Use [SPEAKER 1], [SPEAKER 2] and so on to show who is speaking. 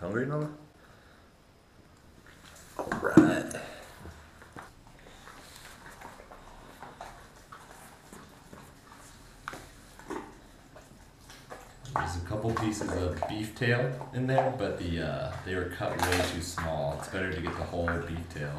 [SPEAKER 1] Hungry, Noah? Alright.
[SPEAKER 2] There's a couple pieces of beef tail in there, but the uh, they were cut way too small. It's better to get the whole beef tail.